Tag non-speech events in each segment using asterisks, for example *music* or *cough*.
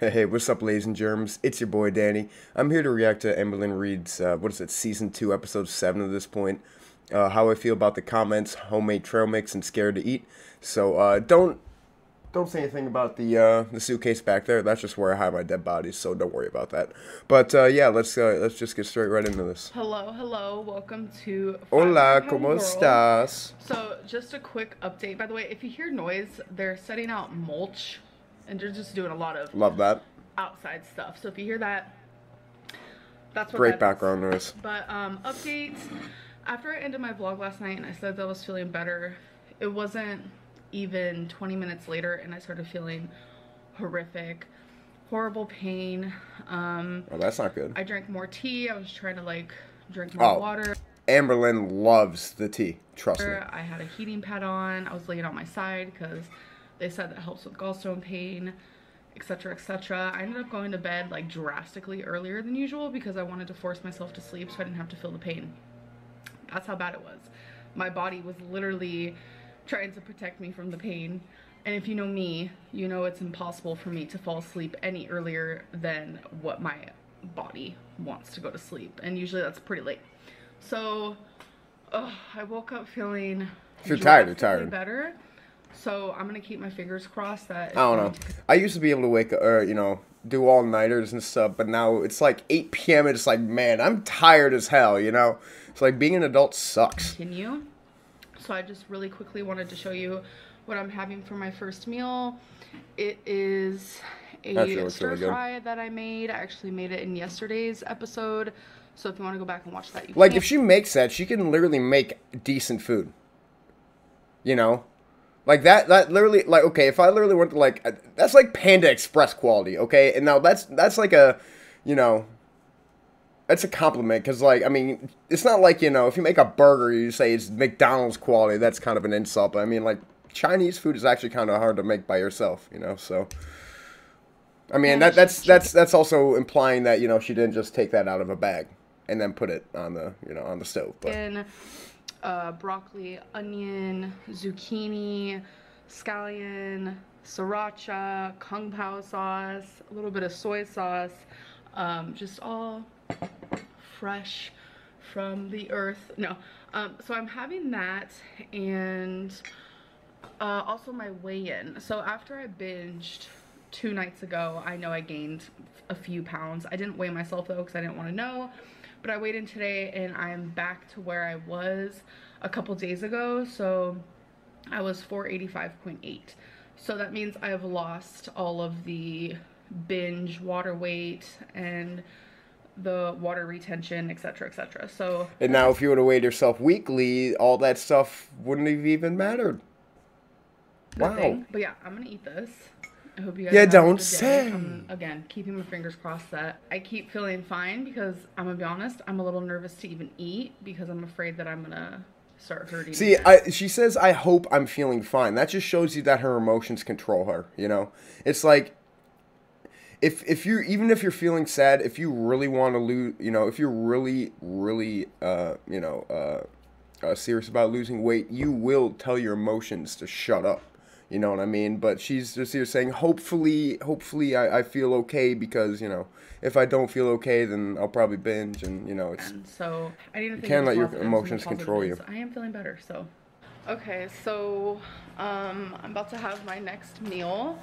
Hey, hey, what's up, ladies and germs? It's your boy Danny. I'm here to react to Amberlynn Reid's, uh, what is it, season 2, episode 7 at this point. Uh, how I feel about the comments, homemade trail mix, and scared to eat. So, uh, don't don't say anything about the uh, the suitcase back there. That's just where I hide my dead bodies, so don't worry about that. But uh, yeah, let's uh, let's just get straight right into this. Hello, hello, welcome to. Hola, ¿cómo estás? So, just a quick update. By the way, if you hear noise, they're setting out mulch, and they're just doing a lot of Love that. outside stuff. So if you hear that, that's what. Great that is. background noise. But um, updates. After I ended my vlog last night and I said that I was feeling better, it wasn't even 20 minutes later, and I started feeling horrific, horrible pain. Um, Oh, that's not good. I drank more tea. I was trying to like drink more Oh. water. Amberlynn loves the tea. Trust me. I had a heating pad on. I was laying on my side because they said that helps with gallstone pain, etc., etc. I ended up going to bed like drastically earlier than usual because I wanted to force myself to sleep so I didn't have to feel the pain. That's how bad it was. My body was literally trying to protect me from the pain. And if you know me, you know it's impossible for me to fall asleep any earlier than what my body wants to go to sleep. And usually that's pretty late. So, ugh, I woke up feeling you're tired, you're tired. better. So I'm gonna keep my fingers crossed that. I don't know. I used to be able to wake up, or you know, do all nighters and stuff, but now it's like 8 p.m. and it's like, man, I'm tired as hell. You know, it's like being an adult sucks. continue. So I just really quickly wanted to show you what I'm having for my first meal. It is a stir really fry that I made. I actually made it in yesterday's episode. So if you want to go back and watch that, you Like can. if she makes that, she can literally make decent food. You know, like that. That literally, like, okay, if I literally went to like, uh, that's like Panda Express quality. Okay, and now that's that's like a, you know. That's a compliment because, like, I mean, it's not like you know, if you make a burger, you say it's McDonald's quality. That's kind of an insult. But I mean, like, Chinese food is actually kind of hard to make by yourself, you know. So, I mean, that that's that's that's also implying that you know she didn't just take that out of a bag and then put it on the you know on the stove. But uh, broccoli, onion, zucchini, scallion, sriracha, kung pao sauce, a little bit of soy sauce, um, just all fresh from the earth. No, um, so I'm having that and uh, also my weigh-in. So after I binged two nights ago, I know I gained a few pounds. I didn't weigh myself though because I didn't want to know. But I weighed in today and I am back to where I was a couple days ago. So I was 485.8. So that means I have lost all of the binge water weight and the water retention, etc., etc. So and now if you would have weighed yourself weekly, all that stuff wouldn't have even mattered. Wow. But yeah, I'm gonna eat this. I hope you guys. Yeah, don't say. I'm, again, keeping my fingers crossed that I keep feeling fine because I'm gonna be honest, I'm a little nervous to even eat because I'm afraid that I'm gonna start hurting. See. I, she says, "I hope I'm feeling fine." That just shows you that her emotions control her. You know, it's like if if you even if you're feeling sad, if you really want to lose, you know, if you're really really uh you know uh, uh serious about losing weight, you will tell your emotions to shut up. You know what I mean? But she's just here saying, hopefully, hopefully I, I feel okay because, you know, if I don't feel okay, then I'll probably binge and, you know, it's, And so I need to think can't let your positives and the emotions control you. I am feeling better, so. Okay, so um, I'm about to have my next meal.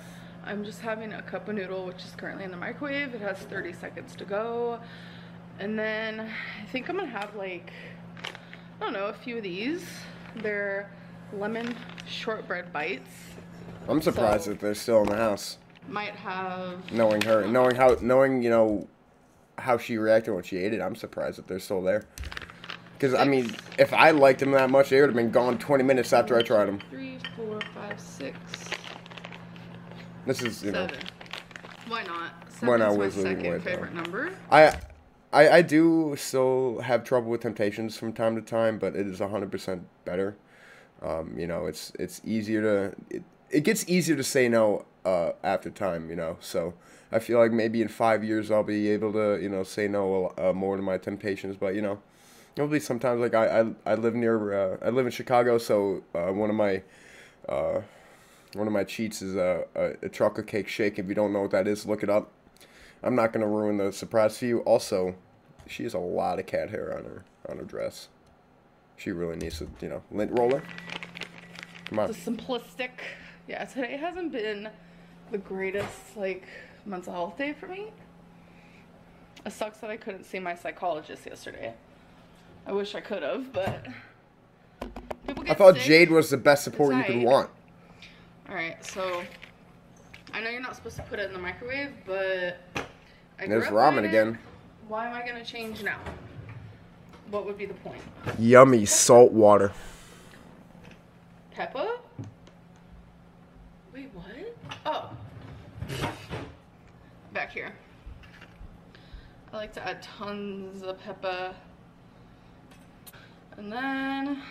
I'm just having a cup of noodle, which is currently in the microwave. It has 30 seconds to go. And then I think I'm gonna have like, I don't know, a few of these. They're lemon shortbread bites. I'm surprised So- that they're still in the house. Might have knowing her, knowing how, knowing you know how she reacted when she ate it. I'm surprised that they're still there. Because I mean, if I liked them that much, they would have been gone 20 minutes after I tried them. three, four, five, six, This is you know, seven. Why not? Why not Seven's my second favorite number. I, I I do still have trouble with temptations from time to time, but it is 100% better. Um, you know, it's it's easier to it, it gets easier to say no uh, after time. You know, so I feel like maybe in five years I'll be able to you know say no uh, more to my temptations. But you know, there'll be sometimes like I I, I live near uh, I live in Chicago, so uh, one of my uh, One of my cheats is a, a, a chocolate cake shake. If you don't know what that is, look it up. I'm not gonna ruin the surprise for you. Also, she has a lot of cat hair on her on her dress. She really needs to, you know, lint roller. Come on. The simplistic. Yeah, today hasn't been the greatest like mental health day for me. It sucks that I couldn't see my psychologist yesterday. I wish I could have, but people I thought sick. Jade was the best support you could want. All right, so I know you're not supposed to put it in the microwave, but I There's ramen again. Why am I gonna change now? What would be the point? Yummy salt water. Peppa? Wait, what? Oh. Back here. I like to add tons of pepper. And then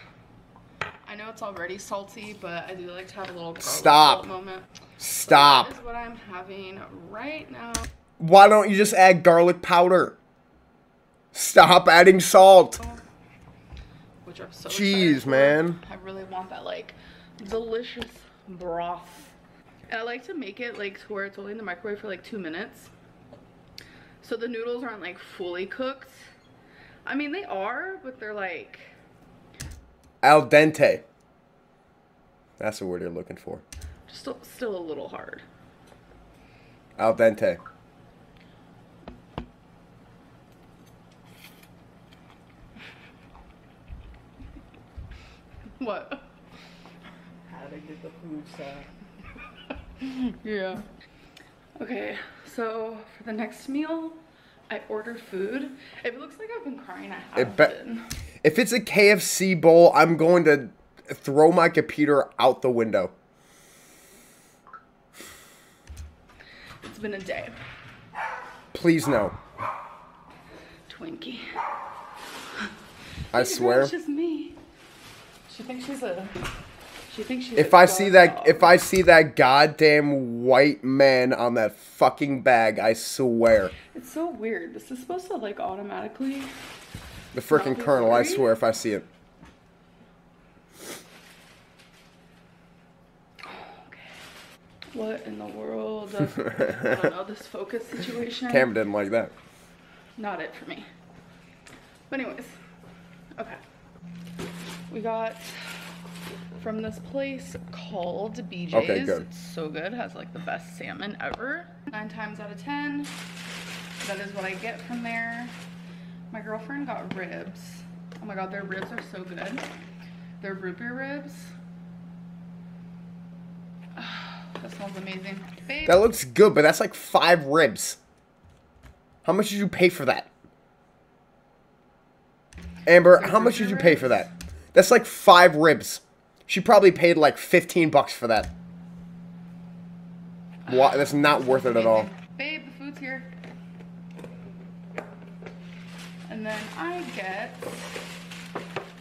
I know it's already salty, but I do like to have a little garlic Stop. salt moment. Stop. That is what I'm having right now. Why don't you just add garlic powder? Stop adding salt. Which I'm so Jeez, man. I really want that like delicious broth. And I like to make it like to where it's only in the microwave for like two minutes. So the noodles aren't like fully cooked. I mean they are, but they're like Al dente. That's the word you're looking for. still still a little hard. Al dente. What? How to get the food side. *laughs* Yeah. Okay, so for the next meal, I ordered food. If it looks like I've been crying, I have be- been. If it's a KFC bowl, I'm going to throw my computer out the window. It's been a day. Please no. Twinkie. I *laughs* swear. It's just me. She thinks she's a. She's. If I see that dog. if I see that goddamn white man on that fucking bag, I swear. It's so weird. This is supposed to like automatically. The freaking colonel, I swear if I see it. What in the world? Of, *laughs* I don't know this focus situation. Cam didn't like that. Not it for me. But anyways, okay. We got from this place called BJ's. Okay, good. It's so good. Has like the best salmon ever. Nine times out of ten, that is what I get from there. My girlfriend got ribs. Oh my god, their ribs are so good. Their root beer ribs. *sighs* that smells amazing. Babe, That looks good, but that's like five ribs. How much did you pay for that? Amber, how much did you pay for that? That's like five ribs. She probably paid like 15 bucks for that. Why? That's not worth it at all. Babe, the food's here. And then I get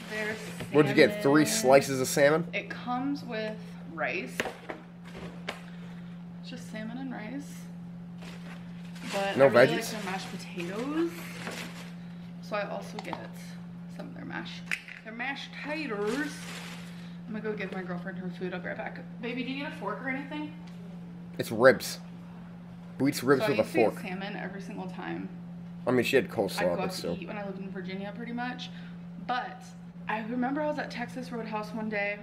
their salmon. What'd you get? Three slices of salmon? It comes with rice. It's just salmon and rice. But No I really veggies? like their mashed potatoes. So I also get some of their mashed their mashed taters. I'm gonna go give my girlfriend her food. I'll be right back. Baby, do you need a fork or anything? It's ribs. Who eats ribs so with I a used to get fork? salmon every single time I mean, she had I'd coleslaw, go but out to eat when I lived in Virginia, pretty much. But I remember I was at Texas Roadhouse one day,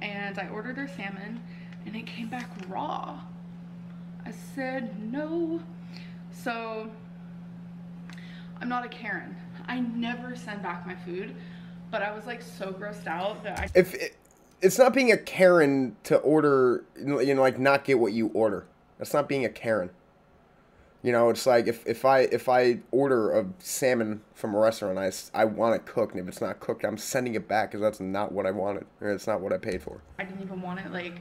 and I ordered their salmon, and it came back raw. I said no. So I'm not a Karen. I never send back my food, but I was like so grossed out that I If it, it's not being a Karen to order, you know, like not get what you order. That's not being a Karen. You know, it's like if, if I if I order a salmon from a restaurant, I, I want it cooked, and if it's not cooked, I'm sending it back because that's not what I wanted, or it's not what I paid for. I didn't even want it like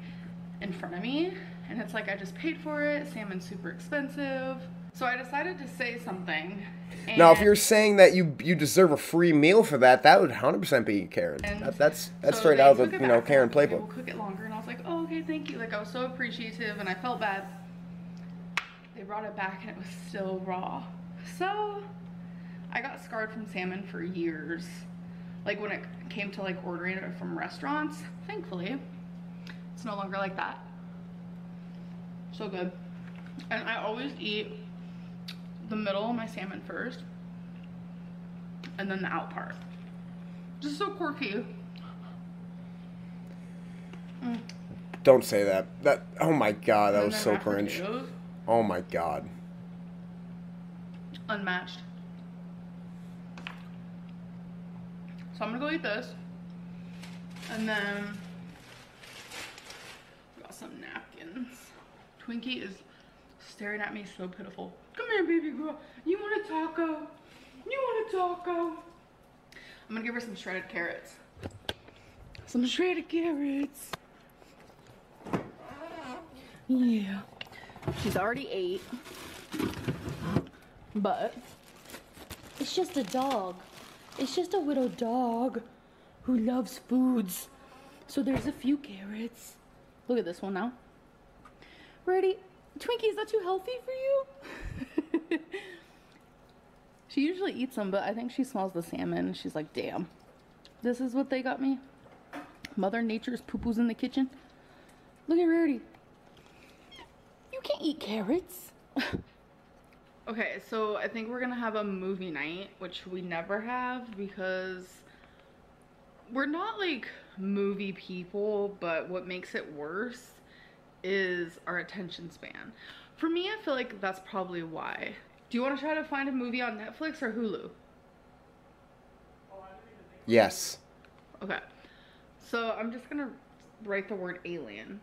in front of me. And it's like I just paid for it. Salmon's super expensive. So I decided to say something. And Now, if you're saying that you you deserve a free meal for that, that would 100% be Karen. That, that's that's so straight out of the you know Karen playbook. We'll cook it longer, and I was like, oh, okay, thank you. Like I was so appreciative, and I felt bad. They brought it back, and it was still raw. So I got scarred from salmon for years. Like when it came to like ordering it from restaurants, thankfully, It's no longer like that. So good. And I always eat the middle of my salmon first and then the out part. Just so quirky. Mm. Don't say that. That. Oh my god, that was so cringe. potatoes, Oh my god. Unmatched. So I'm gonna go eat this. And then got some napkins. Twinkie is staring at me so pitiful. Come here, baby girl. You want a taco? You want a taco? I'm gonna give her some shredded carrots. Some shredded carrots. Yeah. She's already ate. But It's just a dog. It's just a little dog who loves foods. So there's a few carrots. Look at this one now. Ready? Twinkie, is that too healthy for you? *laughs* she usually eats them, but I think she smells the salmon. She's like, damn, this is what they got me. Mother Nature's poo-poo's in the kitchen. Look at Rarity. You can't eat carrots. *laughs* okay, so I think we're gonna have a movie night, which we never have because we're not like movie people, but what makes it worse is our attention span. For me, I feel like that's probably why. Do you want to try to find a movie on Netflix or Hulu? Yes. Okay. So I'm just gonna write the word alien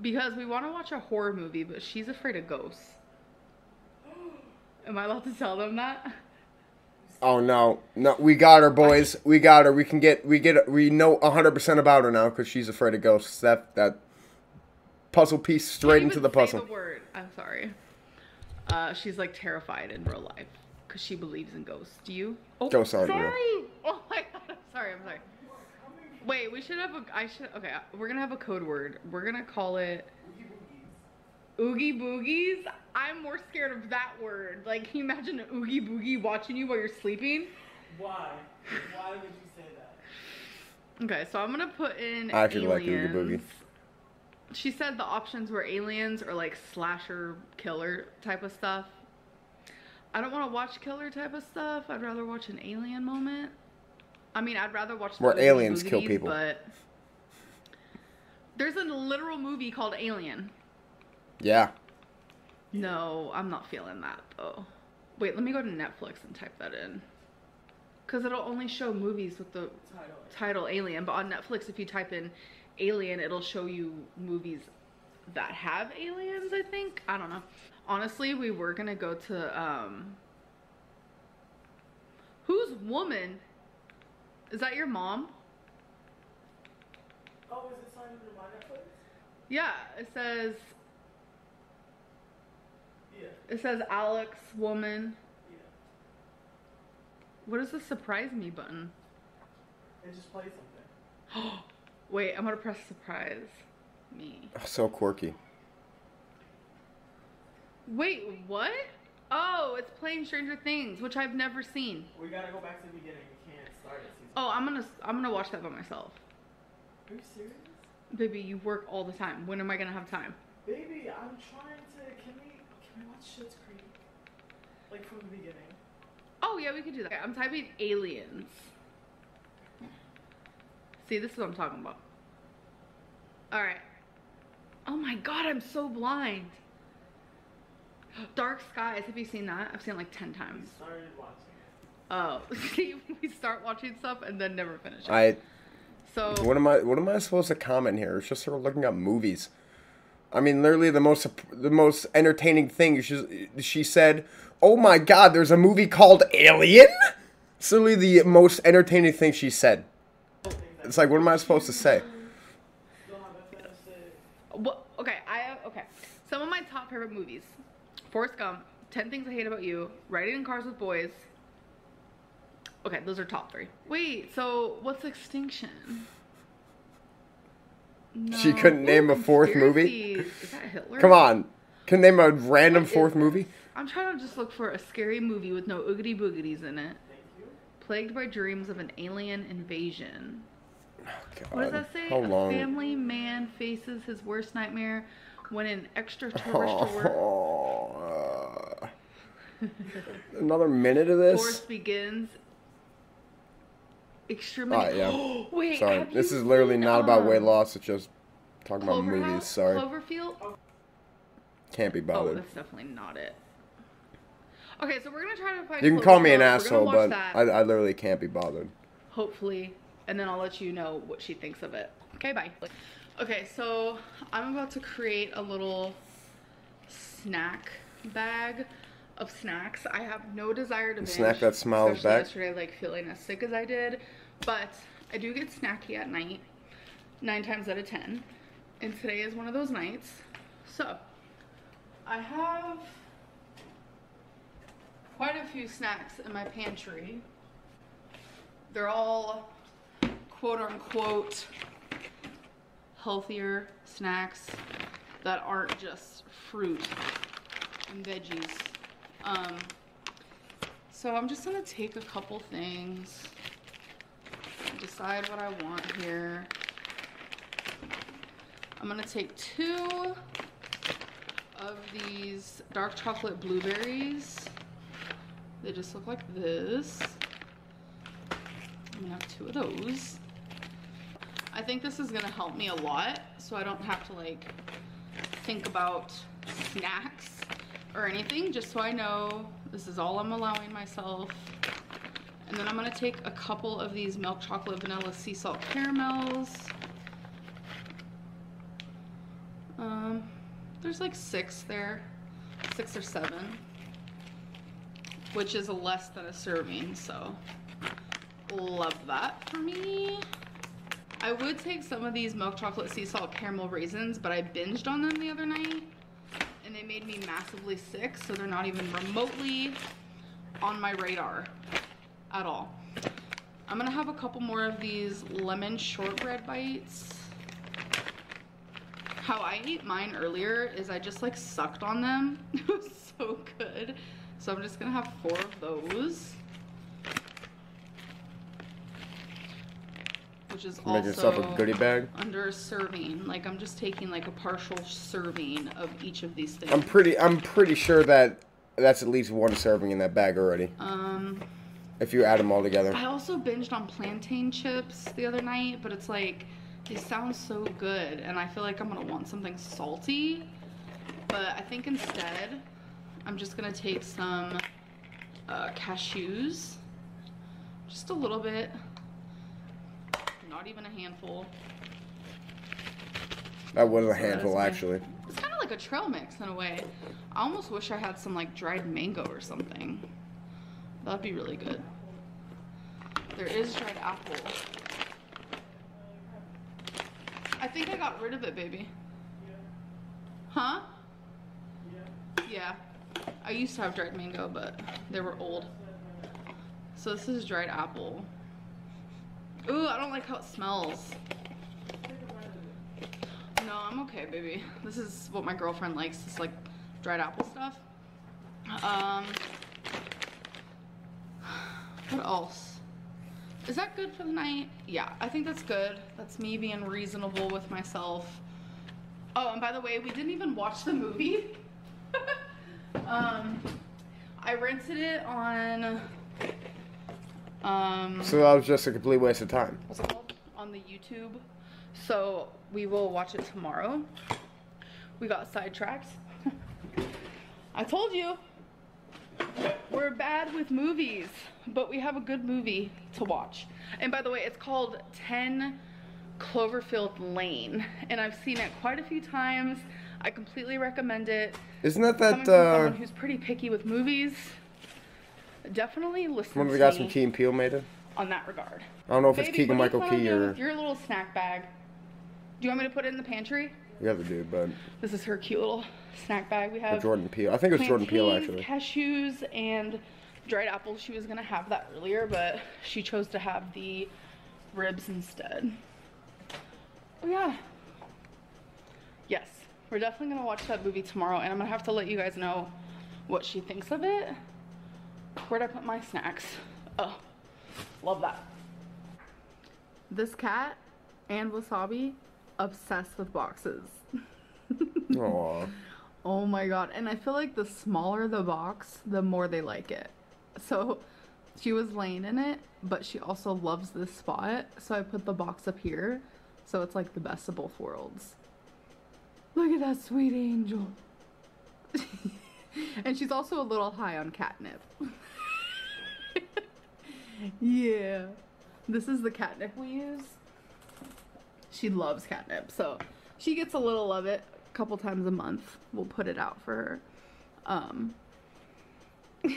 because we want to watch a horror movie, but she's afraid of ghosts. *gasps* Am I allowed to tell them that? Oh no, no, we got her, boys. We got her. We can get, we get, we know hundred percent about her now because she's afraid of ghosts. That that puzzle piece straight into even the say puzzle. The word. I'm sorry. Uh, she's like terrified in real life because she believes in ghosts. Do you? Oh, Ghosts aren't real. sorry. Oh my *laughs* god. I'm sorry. I'm sorry. Wait, we should have a. I should. Okay, we're gonna have a code word. We're gonna call it. Oogie boogies. I'm more scared of that word. Like, can you imagine an oogie boogie watching you while you're sleeping? Why? Why would you say that? Okay, so I'm gonna put in. I actually like. Oogie Boogie. She said the options were aliens or like slasher killer type of stuff. I don't want to watch killer type of stuff. I'd rather watch an alien moment. I mean, I'd rather watch the Where Oogie aliens kill people. But there's a literal movie called Alien. Yeah. No, I'm not feeling that though. Wait, let me go to Netflix and type that in. Cause it'll only show movies with the Title. title Alien, but on Netflix, if you type in Alien, it'll show you movies that have aliens. I think I don't know. Honestly, we were gonna go to um. Whose woman? Is that your mom? Oh, is it signed under my Netflix? Yeah, it says Yeah. it says Alex woman. Yeah. What is the surprise me button? *gasps* *gasps* *gasps* It just plays something. Wait, I'm gonna press surprise me. So quirky. Wait, what? Oh, it's playing Stranger Things, which I've never seen. We gotta go back to the beginning. We can't start it. Oh, I'm gonna I'm gonna watch that by myself. Are you serious? Baby, you work all the time. When am I gonna have time? Baby, I'm trying to. Can we? Can we watch Schitt's Creek? Like from the beginning. Oh yeah, we could do that. I'm typing aliens. See, this is what I'm talking about. All right. Oh my god, I'm so blind. Dark Skies. Have you seen that? I've seen it like ten We times. started watching it. Oh, *laughs* see, we start watching stuff and then never finish it. I. So What am I? What am I supposed to comment here? It's just her looking up movies. I mean, literally the most the most entertaining thing. She she said, "Oh my God, there's a movie called Alien." It's literally the most entertaining thing she said. It's like, what am I supposed to say? Still haven't finished it. What? Okay, I have. Okay, some of my top favorite movies: Forrest Gump, Ten Things I Hate About You, Riding in Cars with Boys. Okay, those are top three. Wait, so what's Extinction? *laughs* She couldn't name a fourth movie? Is that Hitler? Come on, can name a random What is fourth movie? I'm trying to just look for a scary movie with no oogity boogities in it. Thank you. Plagued by dreams of an alien invasion. What does that say? How a long? family man faces his worst nightmare when an extraterrestrial Oh, *laughs* uh, *laughs* another minute of this. force begins. Extremely. Oh, yeah. *gasps* Wait. Sorry, this is literally seen, not about weight um, loss. It's just talking about movies. House? Sorry, Cloverfield. can't be bothered. Oh, that's definitely not it. Okay, so we're gonna try to find. you can call me an Cloverfield. We're gonna asshole, but I, I literally can't be bothered. hopefully, and then I'll let you know what she thinks of it. Okay, bye. Okay, so I'm about to create a little snack bag of snacks. I have no desire to binge, snack that smiles back? yesterday, like feeling as sick as I did, but I do get snacky at night, nine times out of ten, and today is one of those nights. So I have quite a few snacks in my pantry. They're all quote unquote healthier snacks that aren't just fruit and veggies. Um, so I'm just gonna take a couple things, decide what I want here. I'm gonna take two of these dark chocolate blueberries. They just look like this. I'm gonna have two of those. I think this is gonna help me a lot so I don't have to like think about snacks or anything, just so I know this is all I'm allowing myself. And then I'm gonna take a couple of these milk chocolate vanilla sea salt caramels. Um, there's like six there, six or seven, which is less than a serving, so love that for me. I would take some of these milk chocolate sea salt caramel raisins, but I binged on them the other night and they made me massively sick, so they're not even remotely on my radar at all. I'm gonna have a couple more of these lemon shortbread bites. How I ate mine earlier is I just like sucked on them. *laughs* It was so good. So I'm just gonna have four of those. Which is Make yourself a also goodie bag. under a serving. Like I'm just taking like a partial serving of each of these things. I'm pretty. I'm pretty sure that that's at least one serving in that bag already. um If you add them all together. I also binged on plantain chips the other night, but it's like they sound so good and I feel like I'm gonna want something salty. But I think instead I'm just gonna take some uh, cashews. Just a little bit. Not even a handful. That was a So that is handful, my- actually. It's kind of like a trail mix in a way. I almost wish I had some like dried mango or something. That'd be really good. There is dried apple. I think I got rid of it, baby. Huh? Yeah. I used to have dried mango, but they were old. So this is dried apple. Ooh, I don't like how it smells. No, I'm okay, baby. This is what my girlfriend likes. This like dried apple stuff. Um, what else? Is that good for the night? Yeah, I think that's good. That's me being reasonable with myself. Oh, and by the way, we didn't even watch the movie. *laughs* um, I rented it on. Um, So that was just a complete waste of time. what's it called on the YouTube. So we will watch it tomorrow. We got sidetracked. *laughs* I told you we're bad with movies, but we have a good movie to watch. And by the way, it's called 10 Cloverfield Lane, and I've seen it quite a few times. I completely recommend it. Isn't that that uh, someone who's pretty picky with movies, definitely listen one of to the guys me from Key and Peele made it? on that regard. I don't know if it's Baby, Keegan Michael Key or with your little snack bag? Do you want me to put it in the pantry? the other dude, but This is her cute little snack bag. We or have Jordan Peele. I think it was Jordan Peele actually. cashews, and dried apples. She was gonna have that earlier, but she chose to have the ribs instead. Oh yeah. Yes, we're definitely gonna watch that movie tomorrow, and I'm gonna have to let you guys know what she thinks of it. Where'd I put my snacks? Oh, love that. This cat and Wasabi obsessed with boxes. *laughs* Aw. Oh my god. And I feel like the smaller the box, the more they like it. So she was laying in it, but she also loves this spot. So I put the box up here. So it's like the best of both worlds. Look at that sweet angel. *laughs* *laughs* and she's also a little high on catnip. *laughs* yeah. This is the catnip we use. She loves catnip, so she gets a little of it a couple times a month. We'll put it out for her. Um *laughs*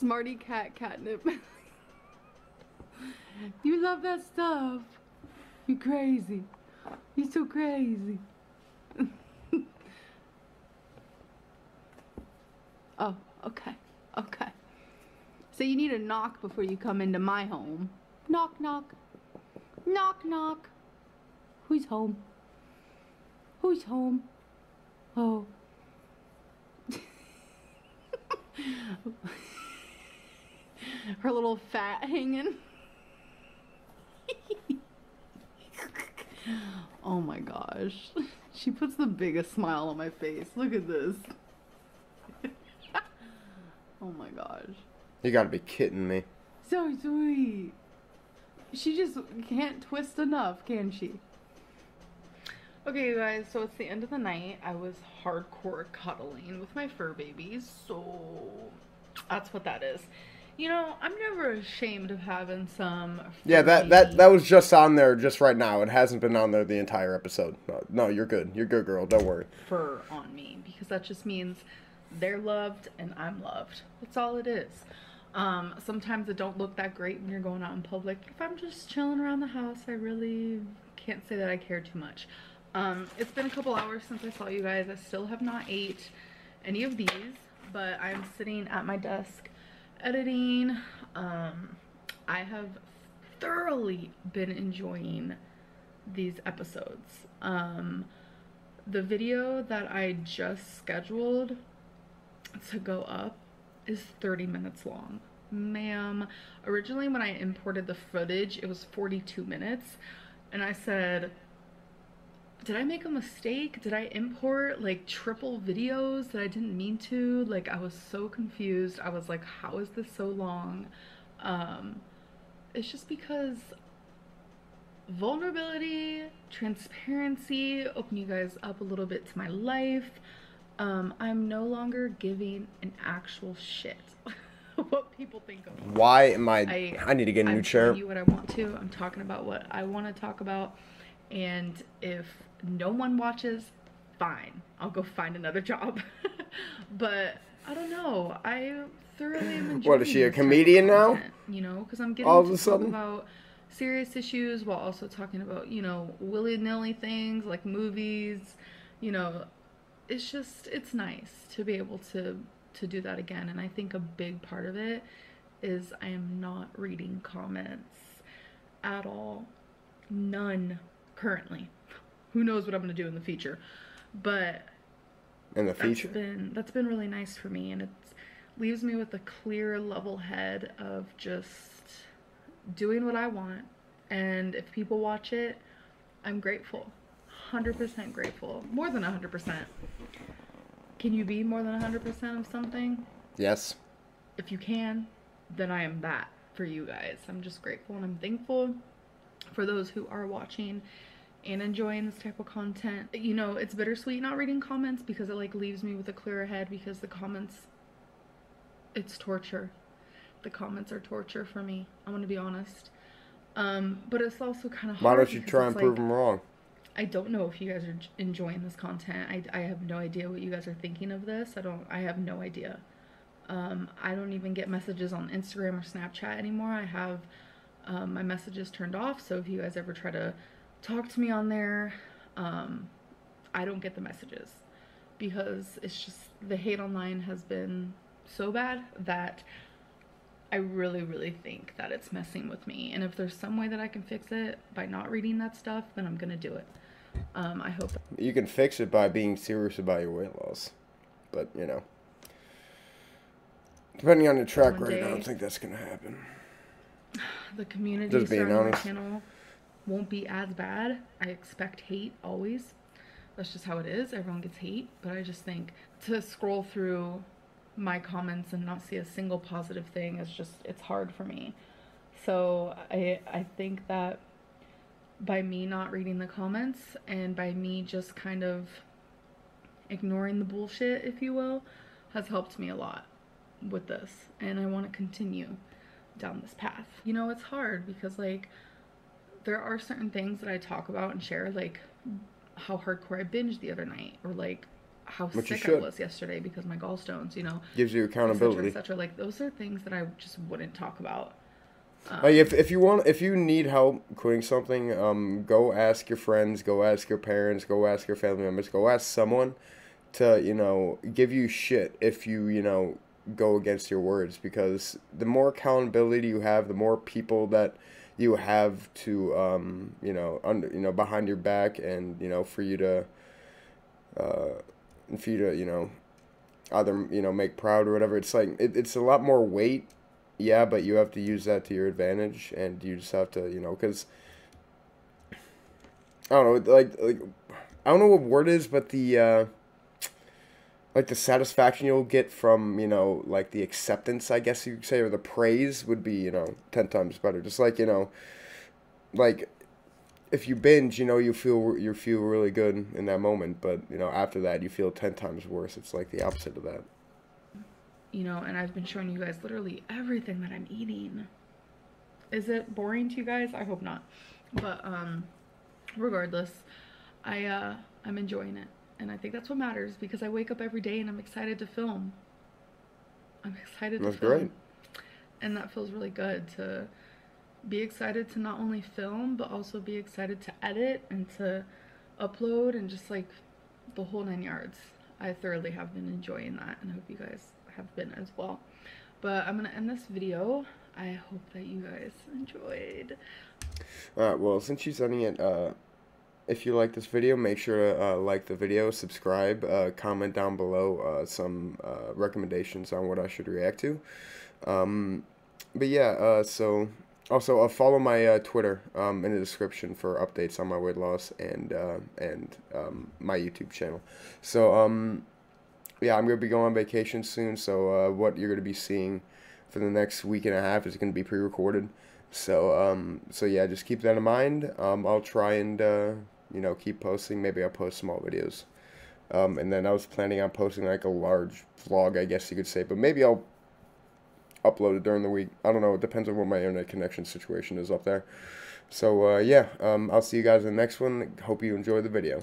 SmartyKat catnip. you love that stuff. You crazy. You're so crazy. Oh, okay. Okay. So you need a knock before you come into my home. Knock, knock. Knock, knock. Who's home? Who's home? Oh. *laughs* Her little fat hanging. *laughs* oh my gosh. She puts the biggest smile on my face. Look at this. Oh my gosh. You gotta be kidding me. So sweet. She just can't twist enough, can she? Okay, you guys, so it's the end of the night. I was hardcore cuddling with my fur babies, so that's what that is. You know, I'm never ashamed of having some. Yeah, that that that was just on there just right now. It hasn't been on there the entire episode. No, no, you're good. You're good, girl. Don't worry. fur on me because that just means they're loved and I'm loved. That's all it is. Um, sometimes it don't look that great when you're going out in public. If I'm just chilling around the house, I really can't say that I care too much. Um, it's been a couple hours since I saw you guys. I still have not ate any of these, but I'm sitting at my desk editing. Um, I have thoroughly been enjoying these episodes. Um, the video that I just scheduled to go up is 30 minutes long. Ma'am, originally when I imported the footage, it was 42 minutes. And I said, did I make a mistake? Did I import like triple videos that I didn't mean to? Like I was so confused. I was like, how is this so long? Um, it's just because vulnerability, transparency, open you guys up a little bit to my life. Um, I'm no longer giving an actual shit *laughs* what people think of me. Why am I? I- I, need to get a new chair. I'm what I want to. I'm talking about what I want to talk about. And if no one watches, fine. I'll go find another job. *laughs* but I don't know. I thoroughly am enjoying What, is she a comedian now? You know, because I'm getting All of to a talk sudden? about serious issues while also talking about, you know, willy nilly things like movies. You know, it's just it's nice to be able to to do that again and i think a big part of it is i am not reading comments at all. None currently. Who knows what i'm going to do in the future. But in the that's future. been that's been really nice for me and it leaves me with a clear level head of just doing what i want and if people watch it i'm grateful 100% grateful more than 100% can you be more than 100% of something Yes. if you can, then I am that for you guys. I'm just grateful and I'm thankful for those who are watching and enjoying this type of content. You know, it's bittersweet not reading comments because it like leaves me with a clearer head because the comments it's torture. The comments are torture for me. I'm going to be honest. Um, but it's also kind of Why don't you try and prove like- them wrong? I don't know if you guys are enjoying this content. I, I have no idea what you guys are thinking of this. I don't. I have no idea. Um, I don't even get messages on Instagram or Snapchat anymore. I have um, my messages turned off. So if you guys ever try to talk to me on there, um, I don't get the messages because it's just the hate online has been so bad that I really, really think that it's messing with me. And if there's some way that I can fix it by not reading that stuff, then I'm gonna do it. Um, I hope. You can fix it by being serious about your weight loss, but you know, depending on your track record, I don't think that's gonna happen. *sighs* the community Just being my channel won't be as bad. I expect hate always. That's just how it is. Everyone gets hate, but I just think to scroll through my comments and not see a single positive thing is just it's hard for me. So I I think that by me not reading the comments and by me just kind of ignoring the bullshit, if you will, has helped me a lot with this. And I want to continue down this path. You know, it's hard because, like, there are certain things that I talk about and share, like how hardcore I binged the other night, or like how Which sick I was yesterday because my gallstones, you know, Gives you et accountability. et cetera. Like, those are things that I just wouldn't talk about. Um, Like if, if you want if you need help quitting something, um, go ask your friends, go ask your parents, go ask your family members, go ask someone to you know give you shit if you you know go against your words because the more accountability you have, the more people that you have to um, you know under you know behind your back and you know for you to uh, for you to you know either you know make proud or whatever. It's like it, it's a lot more weight yeah, but you have to use that to your advantage, and you just have to, you know, because I don't know, like, like I don't know what word is, but the uh, like the satisfaction you'll get from, you know, like the acceptance, I guess you could say, or the praise would be, you know, ten times better. Just like you know, like if you binge, you know, you feel you feel really good in that moment, but you know, after that, you feel ten times worse. It's like the opposite of that. You know, and I've been showing you guys literally everything that I'm eating. Is it boring to you guys? I hope not. But um regardless, I uh I'm enjoying it. And I think that's what matters because I wake up every day and I'm excited to film. I'm excited That's to film. great. And that feels really good to be excited to not only film but also be excited to edit and to upload and just like the whole nine yards. I thoroughly have been enjoying that and I hope you guys have been as well. But I'm gonna end this video. I hope that you guys enjoyed. Alright, well, since she's ending it, uh, if you like this video, make sure to uh, like the video, subscribe, uh, comment down below uh, some uh, recommendations on what I should react to. Um, but yeah, uh, so also uh, follow my Twitter um, in the description for updates on my weight loss and and um, my YouTube channel. So um, yeah, I'm gonna be going on vacation soon. So uh, what you're gonna be seeing for the next week and a half is gonna be pre-recorded. So um, so yeah, just keep that in mind. Um, I'll try and uh, you know keep posting. Maybe I'll post small videos. Um, and then I was planning on posting like a large vlog, I guess you could say. But maybe I'll upload it during the week. I don't know. It depends on what my internet connection situation is up there. So uh, yeah, um, I'll see you guys in the next one. Hope you enjoy the video.